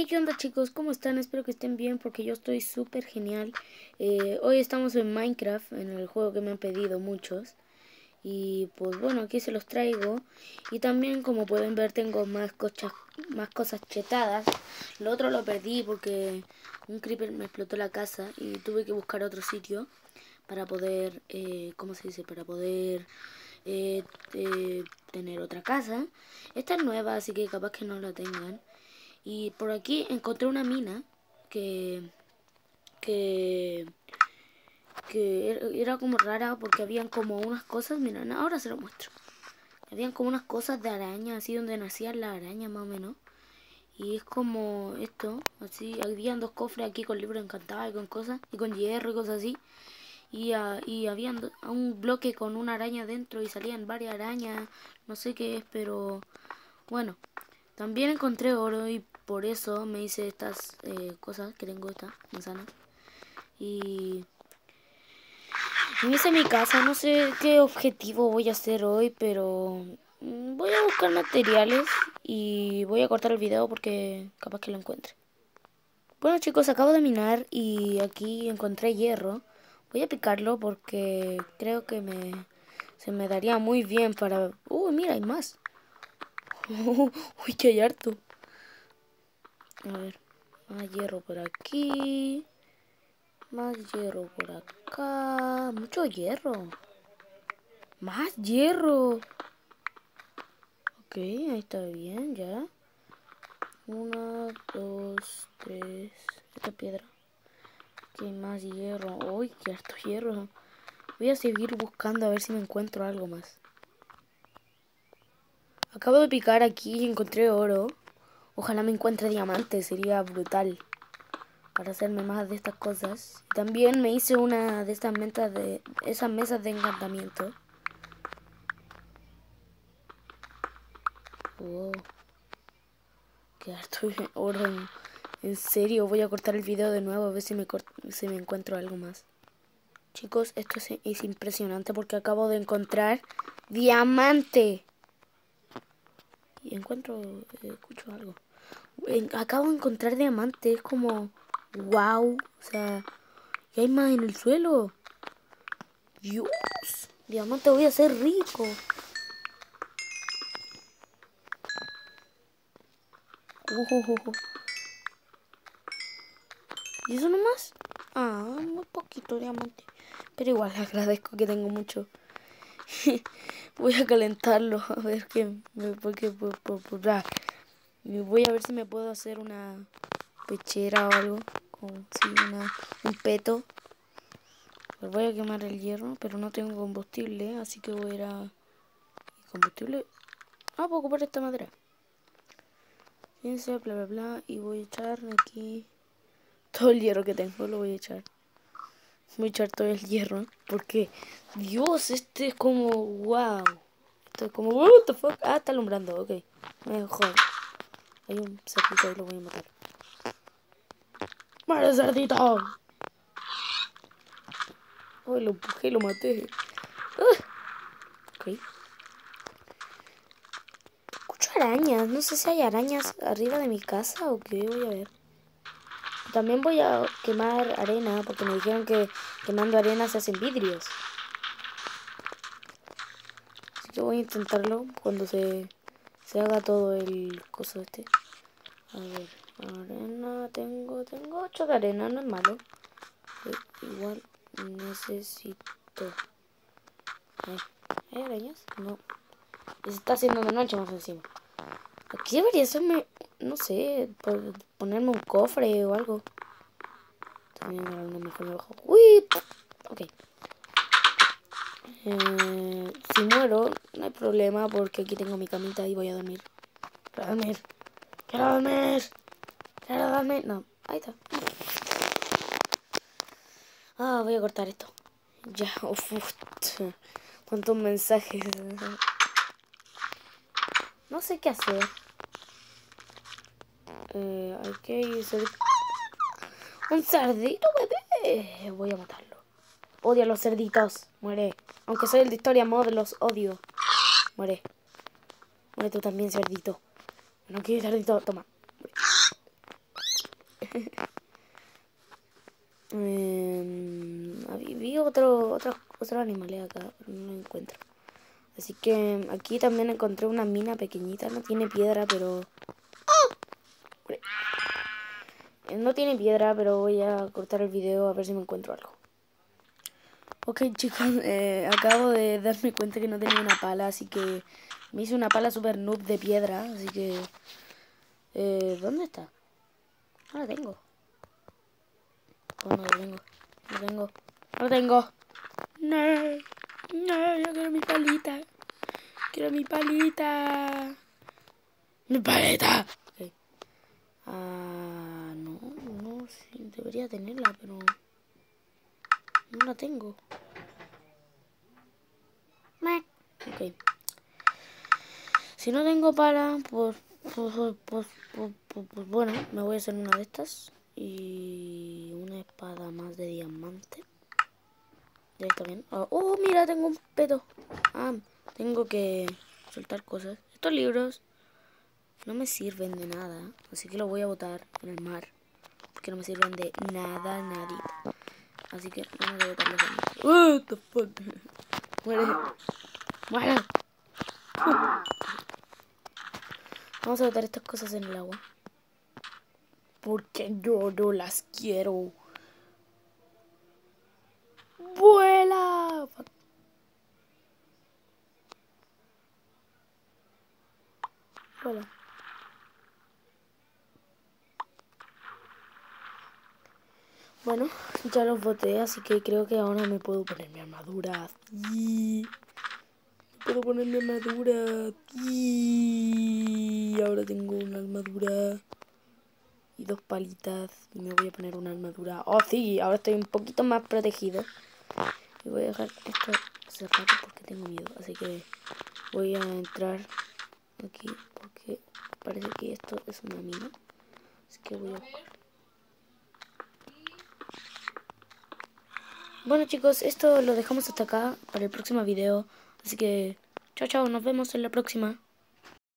Hey, ¿qué onda chicos? ¿Cómo están? Espero que estén bien porque yo estoy súper genial. Eh, hoy estamos en Minecraft, en el juego que me han pedido muchos. Y pues bueno, aquí se los traigo. Y también como pueden ver tengo más, cosas más cosas chetadas. Lo otro lo perdí porque un creeper me explotó la casa y tuve que buscar otro sitio para poder, eh, ¿cómo se dice? Para poder eh, eh, tener otra casa. Esta es nueva, así que capaz que no la tengan. Y por aquí encontré una mina que, que, que era como rara porque habían como unas cosas, miren, ahora se lo muestro. Habían como unas cosas de araña, así donde nacían las arañas más o menos. Y es como esto, así, habían dos cofres aquí con libros encantados y con cosas, y con hierro y cosas así. Y, uh, y habían un bloque con una araña dentro y salían varias arañas, no sé qué es, pero bueno. También encontré oro y por eso me hice estas eh, cosas que tengo esta manzana. Y me hice mi casa, no sé qué objetivo voy a hacer hoy, pero mm, voy a buscar materiales y voy a cortar el video porque capaz que lo encuentre. Bueno chicos, acabo de minar y aquí encontré hierro. Voy a picarlo porque creo que me se me daría muy bien para... Uy, mira, hay más. uy, que hay harto. A ver, más hierro por aquí. Más hierro por acá. Mucho hierro. Más hierro. Ok, ahí está bien, ya. Una, dos, tres. Esta piedra. Aquí hay más hierro. Uy, qué harto hierro. Voy a seguir buscando a ver si me encuentro algo más. Acabo de picar aquí y encontré oro. Ojalá me encuentre diamantes, sería brutal. Para hacerme más de estas cosas. También me hice una de estas mesas de, esas mesas de encantamiento. Oh. Qué harto oro. En, en, serio, voy a cortar el video de nuevo a ver si me, si me encuentro algo más. Chicos, esto es, es impresionante porque acabo de encontrar diamante encuentro, eh, escucho algo. acabo de encontrar diamantes, es como, wow, o sea, y hay más en el suelo. Dios, diamante voy a ser rico. ¿Y eso nomás? Ah, muy poquito diamante. Pero igual agradezco que tengo mucho. voy a calentarlo a ver qué porque por, por, por, voy a ver si me puedo hacer una pechera o algo con sí, una, un peto. Pues voy a quemar el hierro pero no tengo combustible así que voy a ir a combustible ah puedo ocupar esta madera. Fíjense bla bla bla y voy a echar aquí todo el hierro que tengo lo voy a echar voy a echar todo el hierro porque Dios, este es como wow. Esto es como what the fuck. Ah, está alumbrando, ok. Mejor. Hay un cerdito ahí, lo voy a matar. ¡Muere cerdito! Uy, lo empujé y lo maté. Uh. Ok. Escucho arañas. No sé si hay arañas arriba de mi casa o qué. Voy a ver. También voy a quemar arena porque me dijeron que quemando arena se hacen vidrios. Así que voy a intentarlo cuando se, se haga todo el coso este. A ver, arena, tengo, tengo 8 de arena, no es malo. igual necesito... ¿Hay arañas? No. se está haciendo de noche más encima. Aquí debería serme, no sé, ponerme un cofre o algo. También una mejor abajo. ¡Uy! Ok. Eh, si muero, no hay problema porque aquí tengo mi camita y voy a dormir. Quiero dormir. Quiero dormir. Quiero dormir. No, ahí está. Ah, voy a cortar esto. Ya, uf, uf cuántos mensajes. No sé qué hacer. Eh, hay que. Un cerdito, bebé. Voy a matarlo. Odio a los cerditos. Muere. Aunque soy el de historia mod, los odio. Muere. Muere tú también, cerdito. No quiero cerdito. Toma. eh, vi otro, otro, otro animal acá, pero no lo encuentro. Así que aquí también encontré una mina pequeñita. No tiene piedra, pero... No tiene piedra, pero voy a cortar el video a ver si me encuentro algo. Ok chicos, eh, acabo de darme cuenta que no tenía una pala, así que me hice una pala super noob de piedra, así que... Eh, ¿Dónde está? No la tengo. Oh, no la tengo. No tengo. No tengo. No. No, yo quiero mi palita. Quiero mi palita. Mi paleta. Ah, no, no, sí, debería tenerla, pero no la tengo. Ok. Si no tengo pala, pues pues, pues, pues, pues, bueno, me voy a hacer una de estas. Y una espada más de diamante. Ya está bien. Oh, oh, mira, tengo un pedo. Ah, tengo que soltar cosas. Estos libros no me sirven de nada. Así que los voy a botar en el mar. Porque no me sirven de nada, nadie. Así que vamos a botarlos en el mar. What the fuck. Muere. Muere. Vamos a botar estas cosas en el agua. Porque yo no las quiero. ¡Vuela! Vuela. Bueno, ya los boté, así que creo que ahora me puedo poner mi armadura. Sí. Puedo poner mi armadura. Y ahora tengo una armadura y dos palitas y me voy a poner una armadura. Oh, sí, ahora estoy un poquito más protegido. Y voy a dejar esto cerrado porque tengo miedo. Así que voy a entrar aquí porque parece que esto es una mina. Así que voy a Bueno chicos, esto lo dejamos hasta acá para el próximo video. Así que, chao chao, nos vemos en la próxima.